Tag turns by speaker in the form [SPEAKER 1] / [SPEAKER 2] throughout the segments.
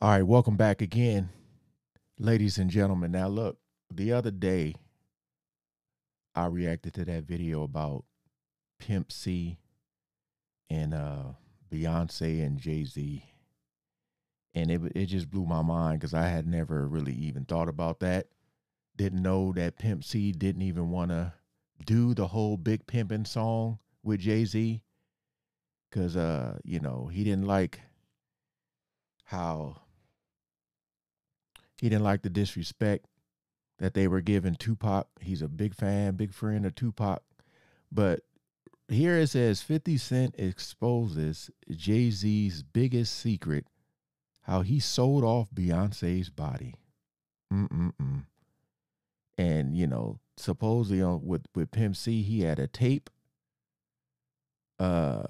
[SPEAKER 1] All right, welcome back again, ladies and gentlemen. Now, look, the other day I reacted to that video about Pimp C and uh, Beyonce and Jay Z, and it it just blew my mind because I had never really even thought about that. Didn't know that Pimp C didn't even want to do the whole Big Pimpin' song with Jay Z because uh, you know he didn't like how he didn't like the disrespect that they were giving Tupac. He's a big fan, big friend of Tupac. But here it says 50 Cent exposes Jay Z's biggest secret how he sold off Beyonce's body. Mm-mm-mm. And, you know, supposedly on, with, with Pimp C, he had a tape, uh,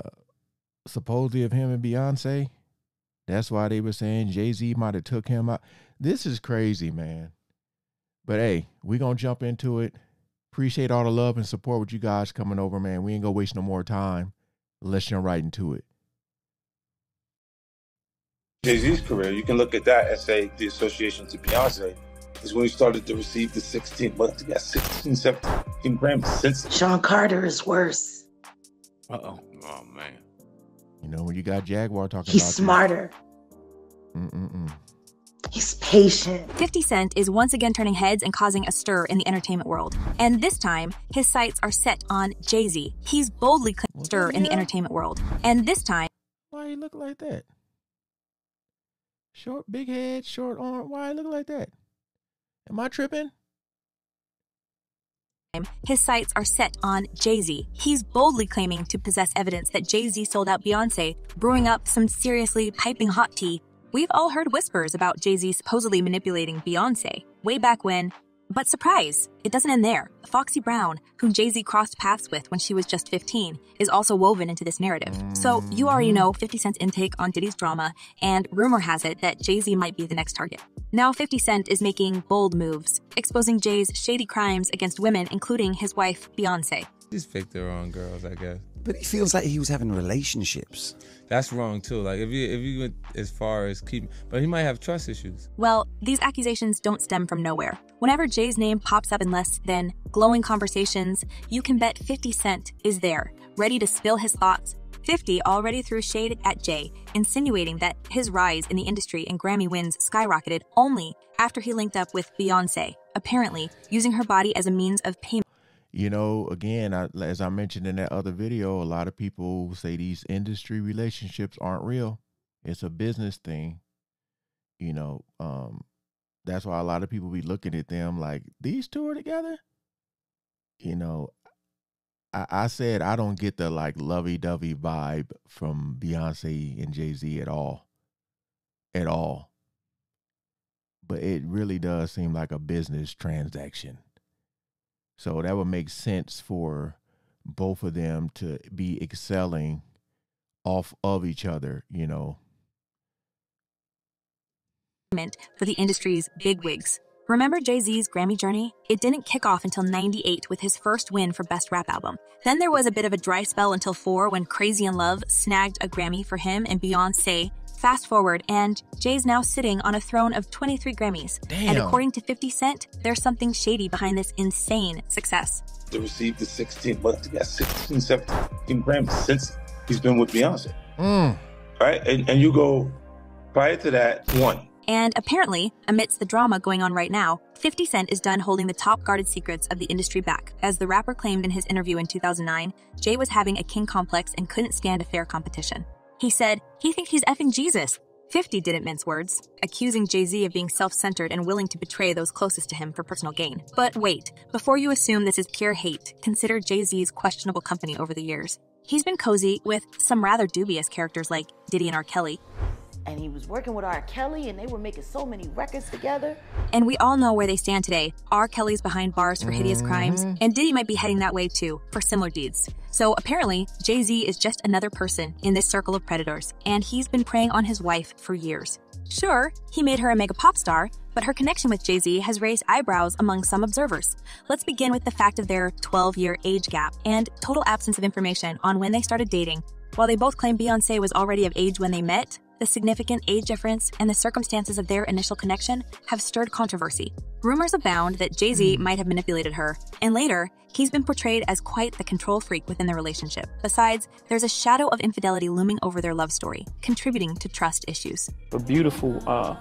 [SPEAKER 1] supposedly of him and Beyonce. That's why they were saying Jay Z might have took him out. This is crazy, man. But hey, we gonna jump into it. Appreciate all the love and support with you guys coming over, man. We ain't gonna waste no more time. Let's jump right into it.
[SPEAKER 2] Jay Z's career, you can look at that and say the association to Beyonce is when he started to receive the 16, what, he got 16, 17 Grammys since.
[SPEAKER 3] Sean Carter is worse.
[SPEAKER 2] Uh oh.
[SPEAKER 4] Oh man.
[SPEAKER 1] You know when you got Jaguar talking
[SPEAKER 3] He's
[SPEAKER 1] about this.
[SPEAKER 3] smarter.
[SPEAKER 1] Mm-mm-mm.
[SPEAKER 3] He's patient.
[SPEAKER 5] 50 Cent is once again turning heads and causing a stir in the entertainment world. And this time, his sights are set on Jay Z. He's boldly claimed
[SPEAKER 1] What
[SPEAKER 5] stir
[SPEAKER 1] the
[SPEAKER 5] in the
[SPEAKER 1] hell?
[SPEAKER 5] entertainment world. And this time,
[SPEAKER 1] Why he look like that? Short, big head, short arm. Why he look like that? Am I tripping?
[SPEAKER 5] his sights are set on Jay Z. He's boldly claiming to possess evidence that Jay Z sold out Beyonce, brewing up some seriously piping hot tea. We've all heard whispers about Jay Z supposedly manipulating Beyonce way back when. But surprise, it doesn't end there. Foxy Brown, whom Jay Z crossed paths with when she was just 15, is also woven into this narrative. So you already know 50 Cent's intake on Diddy's drama, and rumor has it that Jay Z might be the next target. Now 50 Cent is making bold moves, exposing Jay's shady crimes against women, including his wife, Beyonce.
[SPEAKER 4] He's picked the wrong girls, I guess.
[SPEAKER 6] But it feels like he was having relationships.
[SPEAKER 4] That's wrong too. Like if you if you went as far as keep, but he might have trust issues.
[SPEAKER 5] Well, these accusations don't stem from nowhere. Whenever Jay's name pops up in less than glowing conversations, you can bet 50 Cent is there, ready to spill his thoughts. 50 already threw shade at Jay, insinuating that his rise in the industry and Grammy wins skyrocketed only after he linked up with Beyonce, apparently using her body as a means of payment.
[SPEAKER 1] You know, again, I, as I mentioned in that other video, a lot of people say these industry relationships aren't real. It's a business thing. You know, um, that's why a lot of people be looking at them like these two are together. You know, I, I said I don't get the like lovey-dovey vibe from Beyonce and Jay Z at all, at all. But it really does seem like a business transaction. So that would make sense for both of them to be excelling off of each other, you know.
[SPEAKER 5] for the industry's bigwigs. Remember Jay Z's Grammy journey? It didn't kick off until 98 with his first win for Best Rap Album. Then there was a bit of a dry spell until 4 when Crazy in Love snagged a Grammy for him and Beyonce. Fast forward, and Jay's now sitting on a throne of 23 Grammys.
[SPEAKER 1] Damn.
[SPEAKER 5] And according to 50 Cent, there's something shady behind this insane success.
[SPEAKER 2] To receive the 16, what, he got 16, 17 Grammys since he's been with Beyonce.
[SPEAKER 1] Mm.
[SPEAKER 2] Right? And, and you go, prior to that, one.
[SPEAKER 5] And apparently, amidst the drama going on right now, 50 Cent is done holding the top guarded secrets of the industry back. As the rapper claimed in his interview in 2009, Jay was having a king complex and couldn't stand a fair competition. He said, he thinks he's effing Jesus. 50 didn't mince words, accusing Jay Z of being self centered and willing to betray those closest to him for personal gain. But wait, before you assume this is pure hate, consider Jay Z's questionable company over the years. He's been cozy with some rather dubious characters like Diddy and R. Kelly,
[SPEAKER 3] And he was working with R. Kelly and they were making so many records together.
[SPEAKER 5] And we all know where they stand today. R. Kelly's behind bars for hideous mm-hmm. crimes, and Diddy might be heading that way too for similar deeds. So apparently, Jay Z is just another person in this circle of predators, and he's been preying on his wife for years. Sure, he made her a mega pop star, but her connection with Jay Z has raised eyebrows among some observers. Let's begin with the fact of their 12 year age gap and total absence of information on when they started dating. While they both claim Beyonce was already of age when they met, the significant age difference and the circumstances of their initial connection have stirred controversy. Rumors abound that Jay Z might have manipulated her, and later, he's been portrayed as quite the control freak within the relationship. Besides, there's a shadow of infidelity looming over their love story, contributing to trust issues.
[SPEAKER 7] A beautiful uh,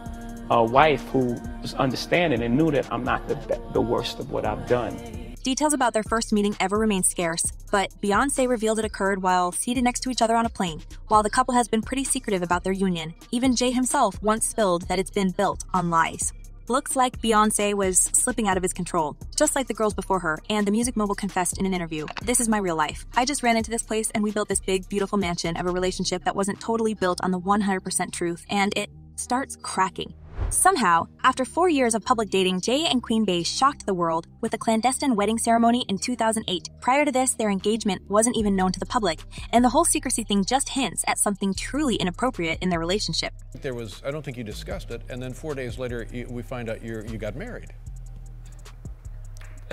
[SPEAKER 7] uh, wife who was understanding and knew that I'm not the, the worst of what I've done.
[SPEAKER 5] Details about their first meeting ever remain scarce, but Beyonce revealed it occurred while seated next to each other on a plane. While the couple has been pretty secretive about their union, even Jay himself once spilled that it's been built on lies. Looks like Beyonce was slipping out of his control, just like the girls before her, and the music mogul confessed in an interview This is my real life. I just ran into this place and we built this big, beautiful mansion of a relationship that wasn't totally built on the 100% truth, and it starts cracking. Somehow, after four years of public dating, Jay and Queen Bey shocked the world with a clandestine wedding ceremony in 2008. Prior to this, their engagement wasn't even known to the public, and the whole secrecy thing just hints at something truly inappropriate in their relationship.
[SPEAKER 8] There was, I don't think you discussed it, and then four days later, we find out you you got married.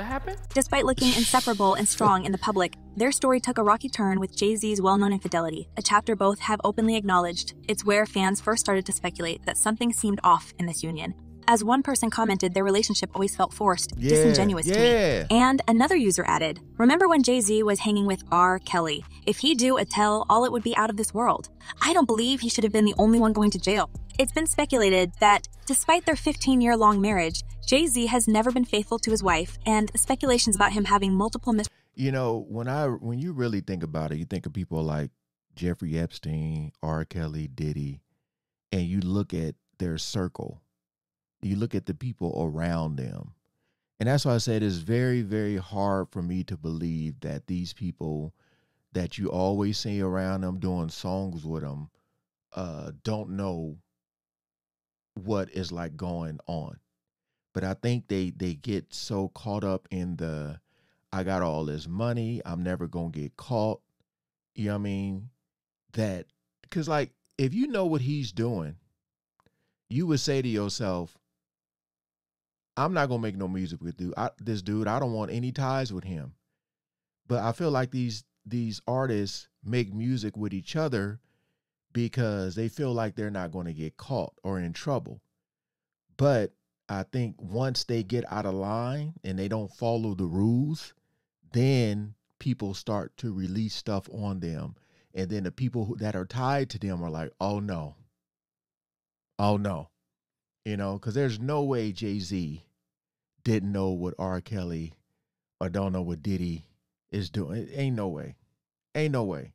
[SPEAKER 7] That happened?
[SPEAKER 5] Despite looking inseparable and strong in the public, their story took a rocky turn with Jay Z's well known infidelity, a chapter both have openly acknowledged. It's where fans first started to speculate that something seemed off in this union. As one person commented, their relationship always felt forced,
[SPEAKER 1] Yeah,
[SPEAKER 5] disingenuous to me. And another user added, Remember when Jay Z was hanging with R. Kelly? If he do a tell, all it would be out of this world. I don't believe he should have been the only one going to jail. It's been speculated that, despite their 15 year long marriage, Jay Z has never been faithful to his wife, and speculations about him having multiple mis-
[SPEAKER 1] You know, when I when you really think about it, you think of people like Jeffrey Epstein, R. Kelly, Diddy, and you look at their circle. You look at the people around them. And that's why I said it's very, very hard for me to believe that these people that you always see around them doing songs with them uh, don't know what is like going on. But I think they they get so caught up in the I got all this money, I'm never gonna get caught. You know what I mean? That because like if you know what he's doing, you would say to yourself, I'm not gonna make no music with dude. I, this dude. I don't want any ties with him. But I feel like these these artists make music with each other because they feel like they're not going to get caught or in trouble. But I think once they get out of line and they don't follow the rules, then people start to release stuff on them. And then the people who, that are tied to them are like, oh no. Oh no. You know, because there's no way Jay Z didn't know what R. Kelly or don't know what Diddy is doing. It ain't no way. Ain't no way.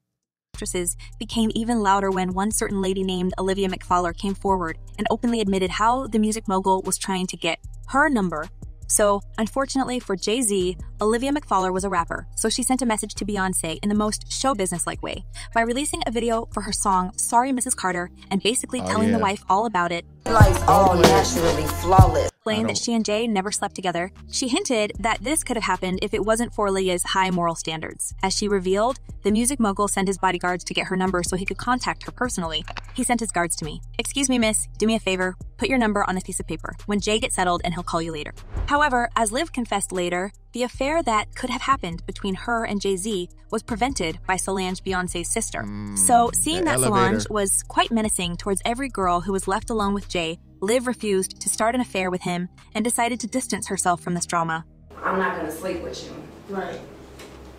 [SPEAKER 5] Actresses became even louder when one certain lady named Olivia McFowler came forward and openly admitted how the music mogul was trying to get her number. So, unfortunately for Jay Z, Olivia McFowler was a rapper, so she sent a message to Beyonce in the most show business like way by releasing a video for her song Sorry Mrs. Carter and basically
[SPEAKER 1] Oh,
[SPEAKER 5] telling
[SPEAKER 1] yeah.
[SPEAKER 5] the wife all about it.
[SPEAKER 3] Life's all naturally flawless.
[SPEAKER 5] Explained that she and Jay never slept together. She hinted that this could have happened if it wasn't for Olivia's high moral standards. As she revealed, the music mogul sent his bodyguards to get her number so he could contact her personally. He sent his guards to me. Excuse me, miss, do me a favor. Put your number on a piece of paper. When Jay gets settled, and he'll call you later. However, as Liv confessed later, the affair that could have happened between her and Jay Z was prevented by Solange, Beyonce's sister. so, seeing that
[SPEAKER 1] elevator.
[SPEAKER 5] Solange was quite menacing towards every girl who was left alone with Jay, Liv refused to start an affair with him and decided to distance herself from this drama.
[SPEAKER 9] I'm not gonna sleep with you. Right.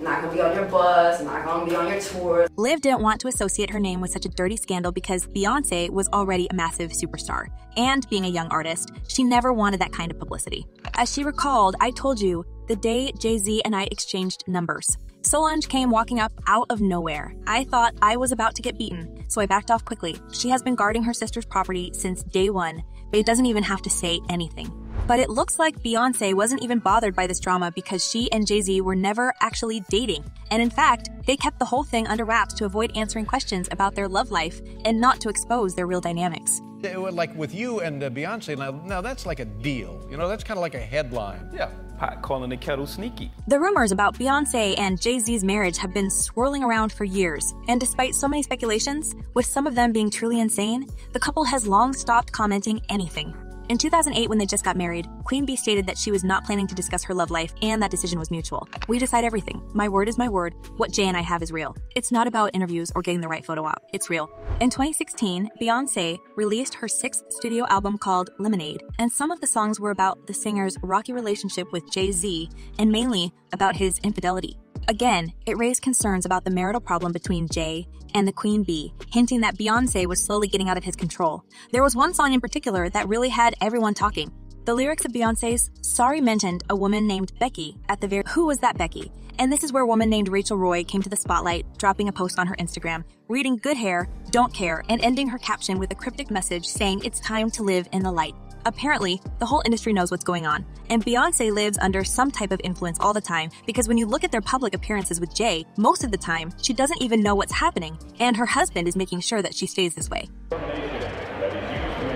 [SPEAKER 9] Not gonna be on your bus, not gonna be on your tours.
[SPEAKER 5] Liv didn't want to associate her name with such a dirty scandal because Beyonce was already a massive superstar. And being a young artist, she never wanted that kind of publicity. As she recalled, I told you the day Jay Z and I exchanged numbers. Solange came walking up out of nowhere. I thought I was about to get beaten, so I backed off quickly. She has been guarding her sister's property since day one, it doesn't even have to say anything. But it looks like Beyonce wasn't even bothered by this drama because she and Jay Z were never actually dating. And in fact, they kept the whole thing under wraps to avoid answering questions about their love life and not to expose their real dynamics.
[SPEAKER 8] It was Like with you and uh, Beyonce, now, now that's like a deal. You know, that's kind of like a headline.
[SPEAKER 7] Yeah. Pot calling the kettle sneaky.
[SPEAKER 5] The rumors about Beyonce and Jay Z's marriage have been swirling around for years, and despite so many speculations, with some of them being truly insane, the couple has long stopped commenting anything. In 2008, when they just got married, Queen Bey stated that she was not planning to discuss her love life and that decision was mutual. We decide everything. My word is my word. What Jay and I have is real. It's not about interviews or getting the right photo op. It's real. In 2016, Beyonce released her sixth studio album called Lemonade, and some of the songs were about the singer's rocky relationship with Jay Z and mainly about his infidelity. Again, it raised concerns about the marital problem between Jay and the Queen Bey, hinting that Beyonce was slowly getting out of his control. There was one song in particular that really had everyone talking. The lyrics of Beyonce's Sorry mentioned a woman named Becky at the very Who was that Becky? And this is where a woman named Rachel Roy came to the spotlight, dropping a post on her Instagram, reading good hair, don't care, and ending her caption with a cryptic message saying it's time to live in the light. Apparently, the whole industry knows what's going on, and Beyonce lives under some type of influence all the time because when you look at their public appearances with Jay, most of the time, she doesn't even know what's happening, and her husband is making sure that she stays this way.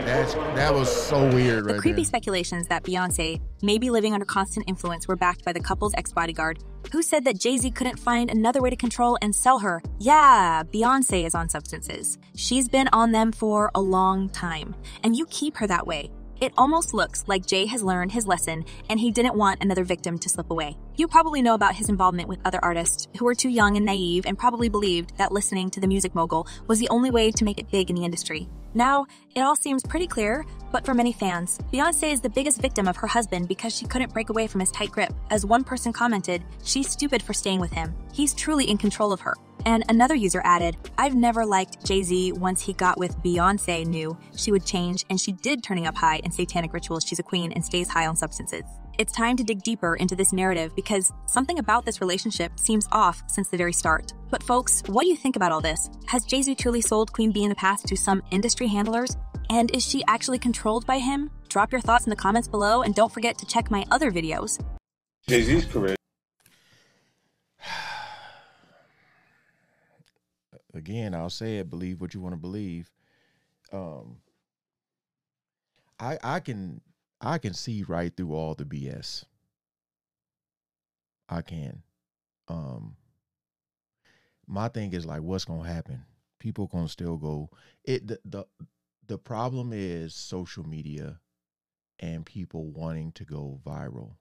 [SPEAKER 1] That's that was so weird
[SPEAKER 5] The
[SPEAKER 1] right
[SPEAKER 5] creepy
[SPEAKER 1] there.
[SPEAKER 5] speculations that Beyonce may be living under constant influence were backed by the couple's ex bodyguard, who said that Jay Z couldn't find another way to control and sell her. Yeah, Beyonce is on substances. She's been on them for a long time, and you keep her that way. It almost looks like Jay has learned his lesson and he didn't want another victim to slip away. You probably know about his involvement with other artists who were too young and naive and probably believed that listening to the music mogul was the only way to make it big in the industry. Now, it all seems pretty clear, but for many fans, Beyonce is the biggest victim of her husband because she couldn't break away from his tight grip. As one person commented, she's stupid for staying with him. He's truly in control of her. And another user added, I've never liked Jay Z once he got with Beyonce, knew she would change, and she did turning up high in satanic rituals. She's a queen and stays high on substances. It's time to dig deeper into this narrative because something about this relationship seems off since the very start. But, folks, what do you think about all this? Has Jay Z truly sold Queen Bey in the past to some industry handlers? And is she actually controlled by him? Drop your thoughts in the comments below and don't forget to check my other videos.
[SPEAKER 2] Jay Z's career.
[SPEAKER 1] Again, I'll say it. Believe what you want to believe. Um, I I can I can see right through all the BS. I can. Um, my thing is like, what's gonna happen? People gonna still go. It the the, the problem is social media and people wanting to go viral.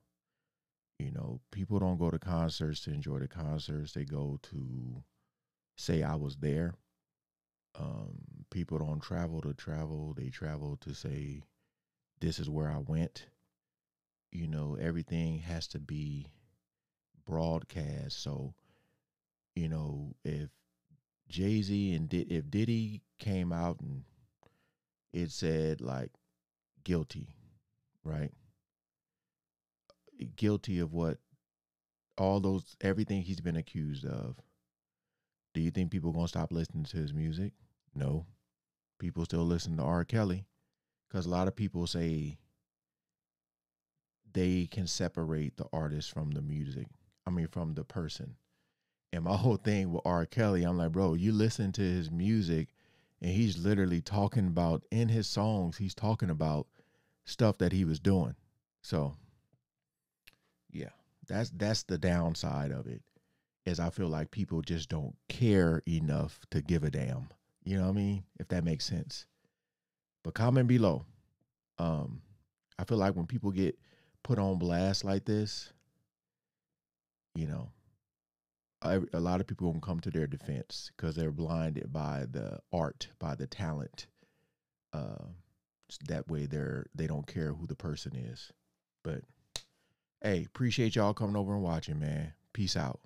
[SPEAKER 1] You know, people don't go to concerts to enjoy the concerts. They go to say I was there. Um, people don't travel to travel. They travel to say this is where I went. You know, everything has to be broadcast. So, you know, if Jay Z and Did if Diddy came out and it said like guilty, right? Guilty of what all those everything he's been accused of. Do you think people gonna stop listening to his music? No. People still listen to R. Kelly because a lot of people say they can separate the artist from the music. I mean, from the person. And my whole thing with R. Kelly, I'm like, bro, you listen to his music, and he's literally talking about in his songs, he's talking about stuff that he was doing. So, yeah, that's that's the downside of it. Is I feel like people just don't care enough to give a damn. You know what I mean? If that makes sense. But comment below. Um, I feel like when people get put on blast like this, you know, a, a lot of people gonna come to their defense because they're blinded by the art, by the talent. Uh, that way, they're they don't care who the person is. But hey, appreciate y'all coming over and watching, man. Peace out.